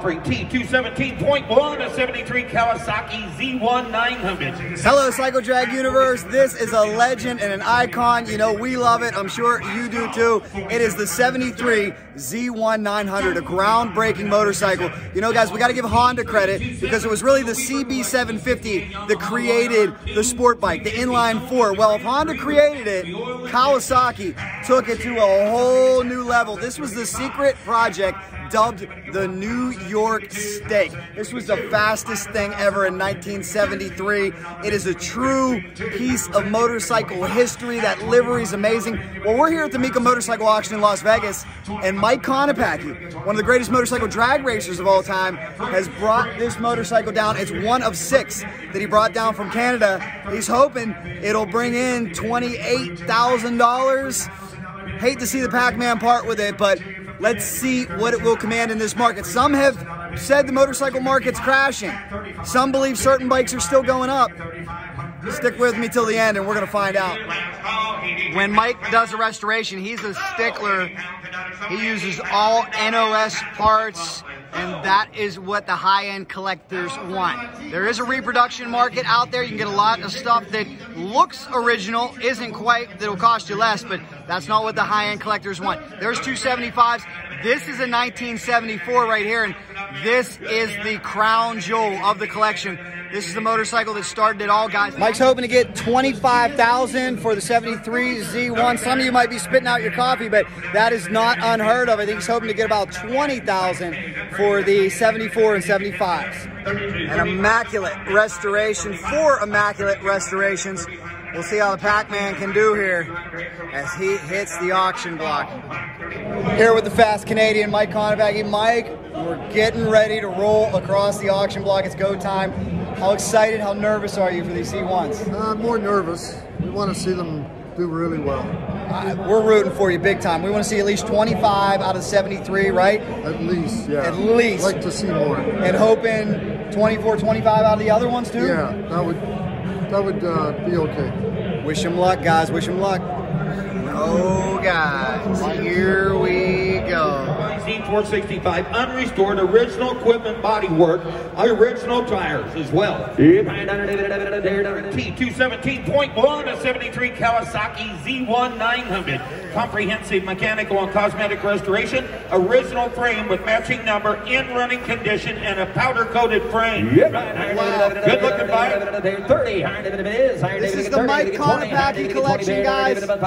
Three T217.1, a 73 Kawasaki Z1 900. Hello, Cycle Drag Universe. This is a legend and an icon. You know, we love it. I'm sure you do too. It is the 73 Z1 900, a groundbreaking motorcycle. You know, guys, we got to give Honda credit because it was really the CB750 that created the sport bike, the inline four. Well, if Honda created it, Kawasaki took it to a whole new level. This was the secret project dubbed the New York Steak. This was the fastest thing ever in 1973. It is a true piece of motorcycle history. That livery is amazing. Well, we're here at the Mecum Motorcycle Auction in Las Vegas, and Mike Konopacki, one of the greatest motorcycle drag racers of all time, has brought this motorcycle down. It's one of six that he brought down from Canada. He's hoping it'll bring in $28,000. Hate to see the Pac-Man part with it, but Let's see what it will command in this market. Some have said the motorcycle market's crashing. Some believe certain bikes are still going up. Stick with me till the end and we're gonna find out. When Mike does a restoration, he's a stickler. He uses all NOS parts and that is what the high-end collectors want. There is a reproduction market out there. You can get a lot of stuff that looks original, isn't quite, that'll cost you less, but that's not what the high-end collectors want. There's 275s. This is a 1974 right here, and this is the crown jewel of the collection. This is the motorcycle that started it all, guys. Mike's hoping to get 25,000 for the 73 Z1. Some of you might be spitting out your coffee, but that is not unheard of. I think he's hoping to get about 20,000 for the 74 and 75s. An immaculate restoration, four immaculate restorations. We'll see how the Pac-Man can do here as he hits the auction block. Here with the fast Canadian, Mike Konopacki. Mike, we're getting ready to roll across the auction block. It's go time. How excited, how nervous are you for these Z1s? Uh, more nervous. We want to see them do really well. Uh, we're rooting for you big time. We want to see at least 25 out of 73, right? At least, yeah. At least. I'd like to see more. And hoping 24, 25 out of the other ones too? Yeah, that would that would uh, be okay. Wish him luck, guys. Wish him luck. Oh, guys. Here we go. 465 unrestored original equipment bodywork, original tires as well. T217.1, a 73 Kawasaki Z1 900. Comprehensive mechanical and cosmetic restoration, original frame with matching number, in running condition, and a powder coated frame. Yep. Wow. Good looking bike. 30. This is the Mike Konopacki collection, guys. 7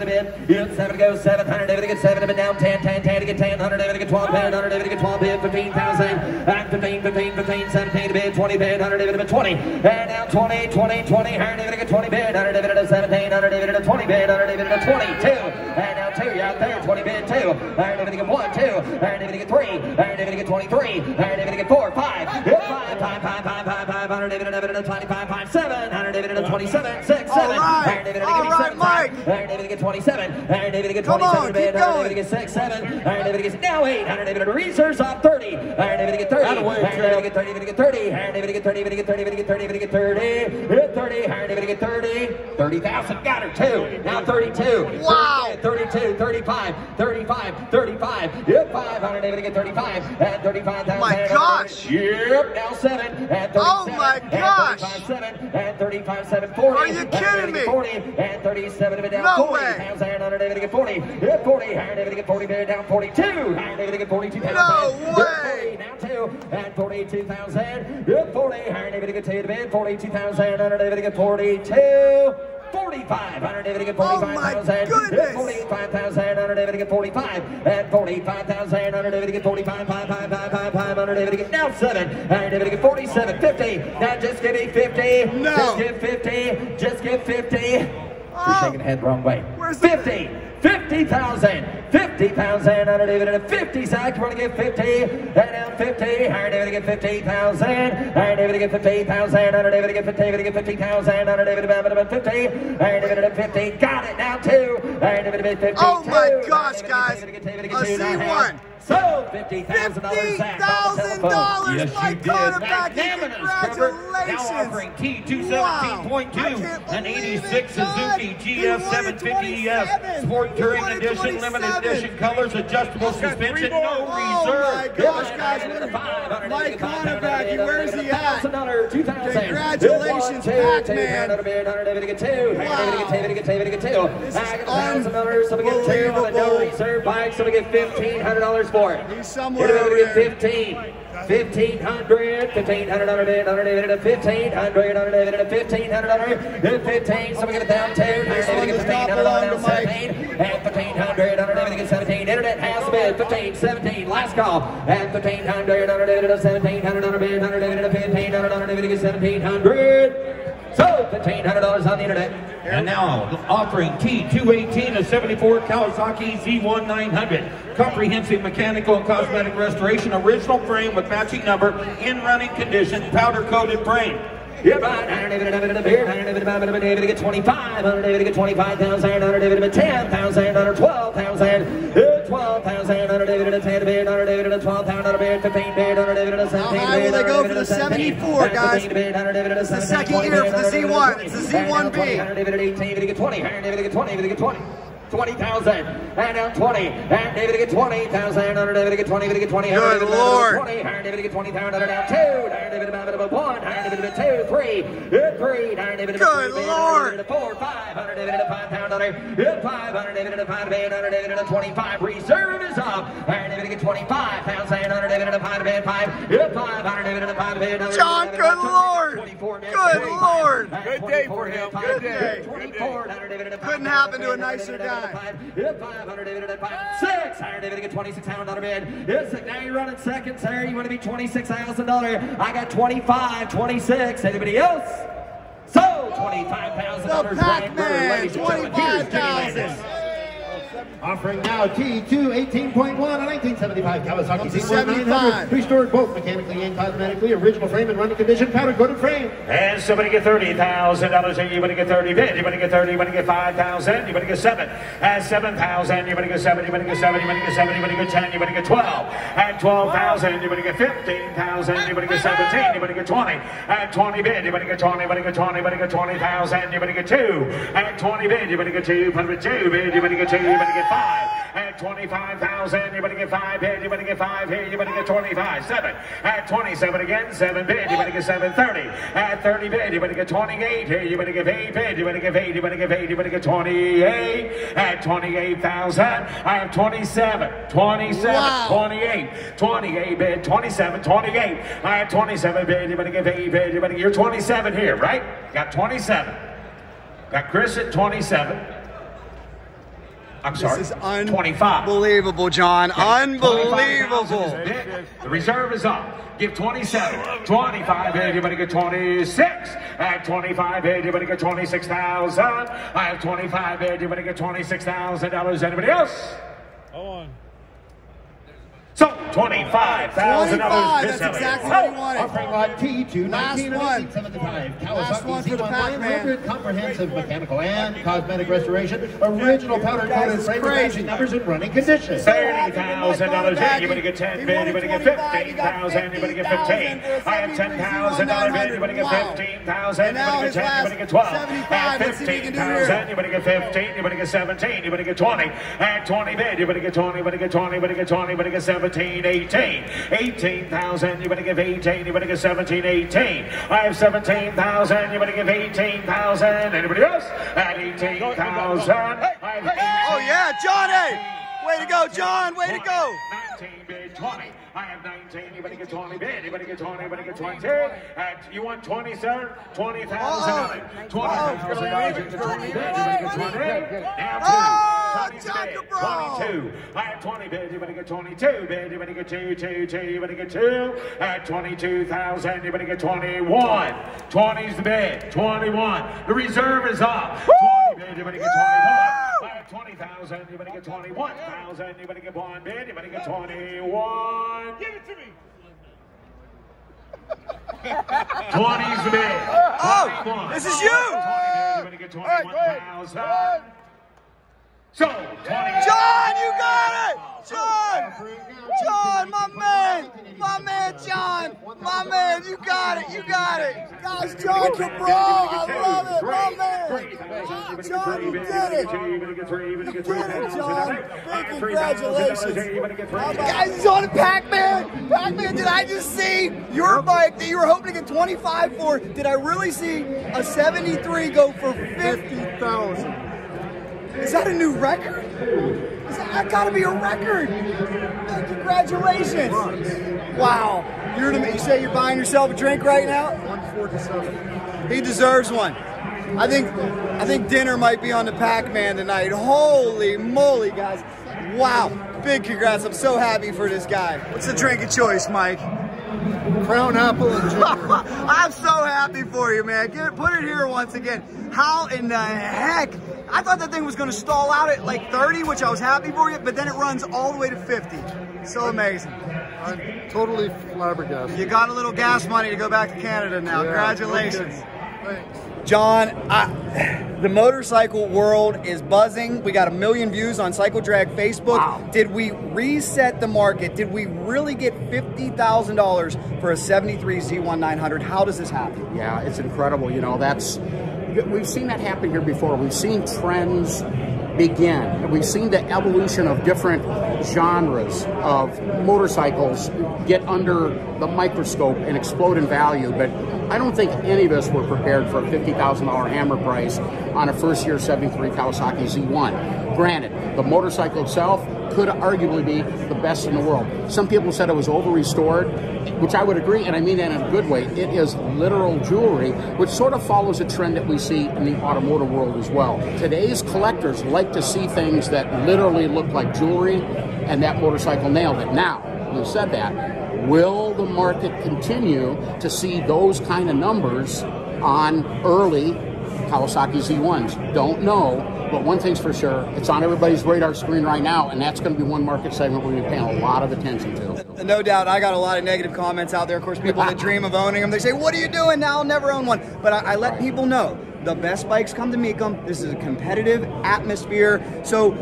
to bid. 7 goes 7. 100 David get 7 to bid down 10. 10 10 to get 10. 100 David get 12 bid. 100 David get 12 bid. 15,000. And 15 15 15 17 bid. 20 bid. 100 David bid 20. And now 20 20 20. 100 David get 20 bid. 100 David at 17. 100 David at 20 bid. 100 David at 22. And now 2. You're out there. 20 bid 2. 100 David get 1 2. 100 David get 3. 100 David get 23. 100 David get 4 5. 5 5 5 5 5 5. 100 David at 25 5 7. 100 David at 27 6 7. All right. 100 David All right, Mike. 100 David get 27. 100 David get Come 27 on, to bid. 100 going. David get 6 7. 100 David gets now 8. 100 David reserves on 30. 100 David get 30. 100 David get 30. David get 30. 100 David get 30. David get 30. David get 30. David get 30. Hit 30. 100 David get 30. 30,000. Got her. 2. Now 32. Wow. 32. 35. 35. 35. Hit 5. 100 David get 35. And 35,000. My gosh. Yep. Now 7. And 37. Oh my gosh. And 35 7. And 35 7. 40. Are you kidding me? 40. And 37 to down No 40. way. Pounds iron under David to 40. Hit 40. Iron David to 40. Bear down 42. Iron David to 42. No way. 40. Now 2. And 42,000. 40. Iron David to 2 to bid. 42,000. Under David to 42. 45. Under David to get Oh my 45,000. goodness. Hit 45,000. Under David to get 45. And 45,000. Under David to get 45. 5, 5, 5, 5, 5. Under David to get now 7. Iron David to get 47. 50. Now just give me 50. No. Just give 50. Just give 50. You're Oh. shaking the head the wrong way. Where's the- 50, 50,000. 50,000 on a David and a 50 sack. We're going to get 50. And now 50. Higher David to get 50,000. Higher David to get 50,000. On a David to get 50. David to get 50,000. On a David to get 50. Higher David to 50. Got it now, too. Higher David to get 50. Oh my gosh, guys. A Z1. So fifty thousand dollars back on the telephone. Yes, Mike you did. Magnanimous, Trevor. Now offering T two seventeen point two, an eighty six Suzuki GS seven fifty ES Sport Touring Edition, limited edition colors, adjustable suspension, no oh reserve. My gosh, guys, Mike Konopacki, where's he at? Congratulations, Pac-Man. Wow. This is unbelievable. Somebody get 1500 dollars for it. He's somewhere Get it, over we get there. 15. 1500 1500 on a bid, on a bid, 1500 on a bid, 1500 on a 15, so we get it down to This one does not 1500 belong on to down Mike. 17, and 1500 on a bid, get 17, internet has a bid, 15, 17, last call, and 1500 on a bid, 1700 on a bid, 100 on a 1500 on a bid, get 1700. So, $1,500 on the internet. And now offering T218, a 74 Kawasaki Z1900. Comprehensive mechanical and cosmetic restoration, original frame with matching number, in running condition, powder coated frame. You're right. 100 get 25, 100 get 25,000, 100 get 10,000, 12,000, 12,000, 100 10 bid, 100 12,000, 100 15 bid, 100 17 How will they go for the 74, guys? It's the second year for the Z1. It's the Z1B. 100 18, get 20, 100 get 20, get 20. 20,000 and now 20 and David get 20,000 under David get 20 David get 20 Good David Lord. 20 Aaron David get 20,000 under now 2 Aaron David about 1 Aaron David 2 3 3 Aaron David Good Lord. 4 5 Aaron David 5 under 5 Aaron David 5 band under David 25 reserve is up Aaron David get 25,000 under David 5 band 5 5 5 band John, good Lord. Good Lord. Good day for him Good day. 24 Couldn't happen to a nicer guy. Five hundred David at five. Six hundred David get twenty six thousand dollar bid. Now you're running second, sir. You want to be twenty six thousand dollar. I got 25, 26. Anybody else? So twenty five thousand The dollars. Pac-Man, 25,000. Offering now T2 18.1, a 1975 Kawasaki Z1900. 75. Restored both mechanically and cosmetically. Original frame and running condition. Powder coated frame. And somebody get thirty thousand dollars. You want to get thirty bid. You want to get thirty. You want to get five thousand. You want to get seven. And seven thousand. You want to get seven. You want to get seven. You want to get seven. You want to get ten. You want to get twelve. And twelve thousand. You want to get fifteen thousand. You want to get seventeen. You want to get twenty. And twenty bid. You want to get twenty. You want to get twenty. You want to get twenty thousand. You want to get two. And twenty bid. You want to get two. Want two bid. You want to get two. You want to get five. Twenty-five thousand. You want to get five bid. You to get five here. You to get twenty-five. Seven. And twenty-seven again. Seven bid. You to get seven thirty. And thirty bid. You to get twenty-eight here. You to get eight bid. You to get eight. You to get eight. You to get twenty-eight. And twenty-eight thousand. I have twenty-seven. Twenty-seven. Wow. 28, 28 bid, 27, 28. I have 27 bid, you better give 8 bid, you better, you're 27 here, right? Got 27. Got Chris at 27. I'm sorry, This is 25. unbelievable, John. Unbelievable. The reserve is up. Give 27, 25 bid, you better get 26. At 25 bid, you better get 26,000. I have 25 bid, you get $26,000. Anybody else? So, $25,000. 25, Miss that's exactly oh, what he wanted. Offering lot T2 Last one. 1975 Last Kawasaki one for the Pac-Man. Comprehensive mechanical and cosmetic restoration. Original powder coated frame matching numbers and running condition. Thirty thousand dollars in. You better get ten bid. You better get fifteen thousand. You better get fifteen. I have ten thousand dollar bid. You better get fifteen thousand. And You better get ten. You better get twelve. At Let's see if he can fifteen do it here. thousand. You better get fifteen. You better get seventeen. You better get twenty. At twenty bid. You better get twenty. You better get twenty. You better get twenty. You better get seventeen. Eighteen. Eighteen thousand. You better give eighteen. You better get seventeen. Eighteen. I have seventeen thousand. You better give eighteen thousand. Anybody else? At eighteen thousand. I have Oh, yeah, Johnny. Way to go, John. Way to go. 19 bid 20. I have 19. You better get 20 bid. Better get 20. You better get 20. And you want 20, sir? 20,000 Uh-oh. on it. 20,000 dollars. You get 20 bid. You better get 20. Now Oh, two. 20 John bid. Cabral. 22. I have 20 bid. You better get 22 bid. You better get 2, 2, 2. You better get 2. At 22,000. You better get 21. 20's the bid. 21. The reserve is up. 20 bid. You better get 21. I 20,000, you better get 21,000, you better get one bid, you better get 21. Give it to me. 20's the bid. Oh, this is you. 20 bid, you better get 21,000. So, 20. John, you got it. John. John, my man. My man, John. My man, you got it, you got it. Gosh, John Cabral, I love it, my man. John, you did it. You did it, John. Big congratulations. Guys, he's on a Pac-Man. Pac-Man, did I just see your bike that you were hoping to get 25 for? Did I really see a 73 go for 50,000. Is that a new record? Is that, that gotta be a record. Hey, congratulations. Wow. You're the, you say you're buying yourself a drink right now? 147. He deserves one. I think I think dinner might be on the Pac-Man tonight. Holy moly, guys. Wow. Big congrats. I'm so happy for this guy. What's the drink of choice, Mike? Crown apple and ginger. I'm so happy for you, man. Give it, put it here once again. How in the heck? I thought that thing was going to stall out at like 30, which I was happy for you, but then it runs all the way to 50. So amazing. I'm totally flabbergasted. You got a little gas money to go back to Canada now. Yeah, Congratulations. Thanks. John, I, the motorcycle world is buzzing. We got a million views on Cycle Drag Facebook. Did we reset the market? Did we really get $50,000 for a 73 Z1900? How does this happen? Yeah, it's incredible. You know, that's we've seen that happen here before. We've seen trends begin. We've seen the evolution of different genres of motorcycles get under the microscope and explode in value. But I don't think any of us were prepared for a $50,000 hammer price on a first year 73 Kawasaki Z1. Granted, the motorcycle itself could arguably be the best in the world. Some people said it was over restored, which I would agree, and I mean that in a good way. It is literal jewelry, which sort of follows a trend that we see in the automotive world as well. Today's collectors like to see things that literally look like jewelry, and that motorcycle nailed it. Now, having said that, will the market continue to see those kind of numbers on early Kawasaki Z1s? Don't know. But one thing's for sure, it's on everybody's radar screen right now, and that's going to be one market segment we're going to be paying a lot of attention to. No doubt, I got a lot of negative comments out there. Of course, people that dream of owning them, they say, "What are you doing now? I'll never own one." But I, I let people know the best bikes come to Mecum. This is a competitive atmosphere, so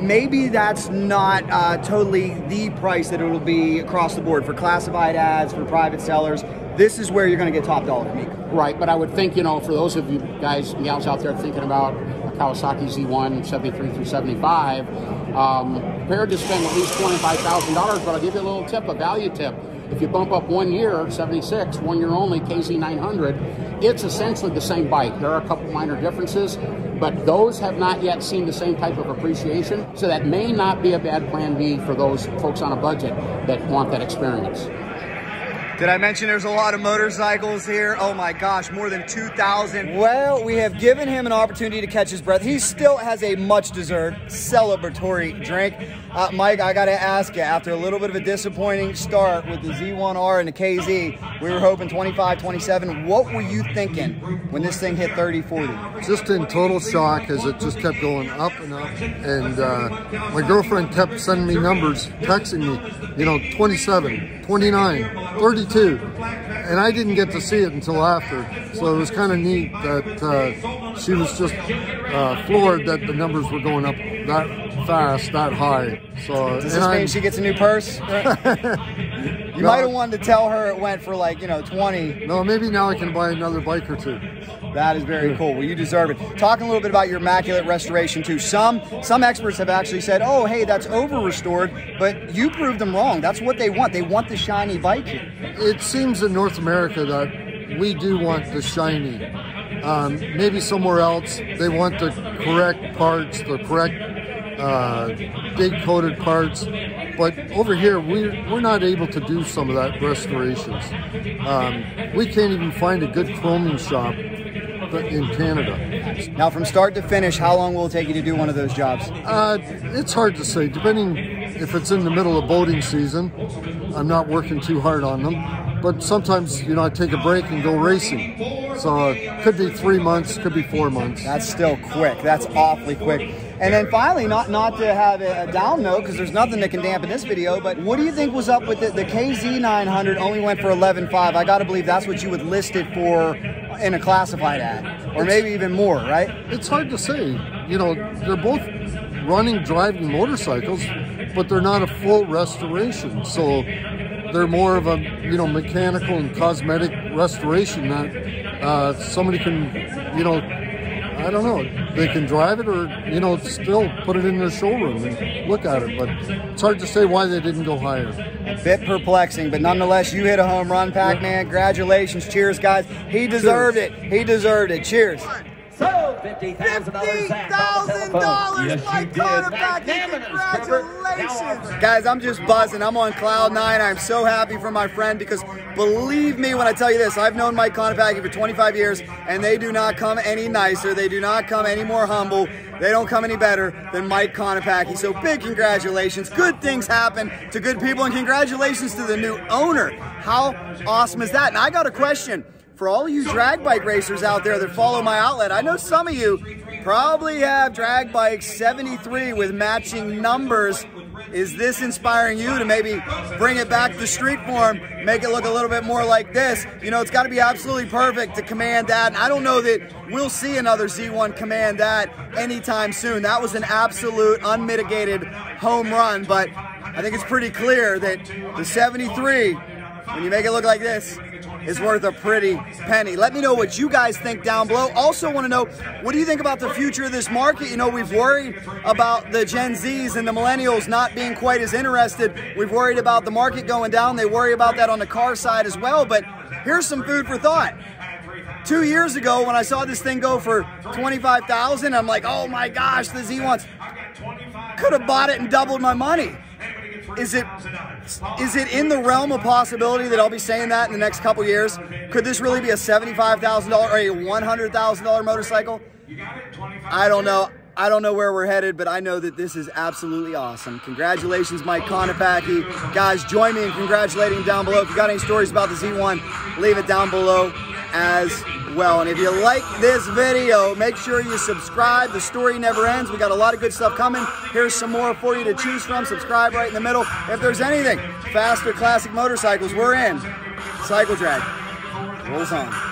maybe that's not uh, totally the price that it'll be across the board for classified ads for private sellers. This is where you're going to get top dollar Mecum. Right, but I would think, you know, for those of you guys and gals out there thinking about a Kawasaki Z1 73 through 75, um, prepared to spend at least $25,000, but I'll give you a little tip, a value tip. If you bump up one year, 76, one year only, KZ900, it's essentially the same bike. There are a couple minor differences, but those have not yet seen the same type of appreciation, so that may not be a bad plan B for those folks on a budget that want that experience. Did I mention there's a lot of motorcycles here? Oh my gosh, more than 2,000. Well, we have given him an opportunity to catch his breath. He still has a much deserved celebratory drink. Uh, Mike, I gotta ask you, after a little bit of a disappointing start with the Z1R and the KZ, we were hoping 25, 27. What were you thinking when this thing hit 30, 40? Just in total shock as it just kept going up and up. And uh, my girlfriend kept sending me numbers, texting me, you know, 27, 29, 32. And I didn't get to see it until after. So it was kind of neat that uh, she was just uh, floored that the numbers were going up that fast, that high. So Does this I'm- mean she gets a new purse? you might have wanted to tell her it went for like, you know, 20. No, maybe now I can buy another bike or two. That is very cool. Well, you deserve it. Talking a little bit about your immaculate restoration too. Some some experts have actually said, "Oh, hey, that's over restored," but you proved them wrong. That's what they want. They want the shiny bike here. It seems in North America that we do want the shiny. Um, maybe somewhere else they want the correct parts, the correct uh, big coated parts. But over here, we're, we're not able to do some of that restorations. Um, we can't even find a good chroming shop in Canada. Now, from start to finish, how long will it take you to do one of those jobs? Uh, it's hard to say, depending if it's in the middle of boating season. I'm not working too hard on them, but sometimes you know I take a break and go racing. So it uh, could be three months, could be four months. That's still quick. That's awfully quick. And then finally, not not to have a, down note because there's nothing that can dampen this video, but what do you think was up with it? The KZ900 only went for 11.5. I got to believe that's what you would list it for in a classified ad, or maybe even more, right? It's hard to say. You know, they're both running, driving motorcycles, but they're not a full restoration. So they're more of a you know mechanical and cosmetic restoration that uh, somebody can you know I don't know they can drive it or you know still put it in their showroom and look at it but it's hard to say why they didn't go higher A bit perplexing, but nonetheless, you hit a home run, Pac-Man. Congratulations. Cheers, guys. He deserved it. He deserved it. Cheers. So fifty thousand dollars Zach on the telephone. $50,000, Yes, Mike you did. Konopacki. Magnanimous, Trevor. Now Congratulations. Guys, I'm just buzzing. I'm on cloud nine. I'm so happy for my friend because believe me when I tell you this, I've known Mike Konopacki for 25 years and they do not come any nicer. They do not come any more humble. They don't come any better than Mike Konopacki. So big congratulations. Good things happen to good people and congratulations to the new owner. How awesome is that? And I got a question for all you drag bike racers out there that follow my outlet, I know some of you probably have drag bikes 73 with matching numbers. Is this inspiring you to maybe bring it back to street form, make it look a little bit more like this? You know, it's got to be absolutely perfect to command that. And I don't know that we'll see another Z1 command that anytime soon. That was an absolute unmitigated home run, but I think it's pretty clear that the 73, when you make it look like this, is worth a pretty penny. Let me know what you guys think down below. Also want to know, what do you think about the future of this market? You know, we've worried about the Gen Zs and the millennials not being quite as interested. We've worried about the market going down. They worry about that on the car side as well. But here's some food for thought. Two years ago, when I saw this thing go for 25,000, I'm like, oh my gosh, the Z1s. Could have bought it and doubled my money. Is it is it in the realm of possibility that I'll be saying that in the next couple years? Could this really be a seventy-five thousand dollar or a one hundred thousand dollar motorcycle? I don't know. I don't know where we're headed, but I know that this is absolutely awesome. Congratulations, Mike Konopacki. Guys, join me in congratulating down below. If you got any stories about the Z1, leave it down below as well. And if you like this video, make sure you subscribe. The story never ends. We got a lot of good stuff coming. Here's some more for you to choose from. Subscribe right in the middle. If there's anything, faster classic motorcycles, we're in. Cycle Drag rolls on.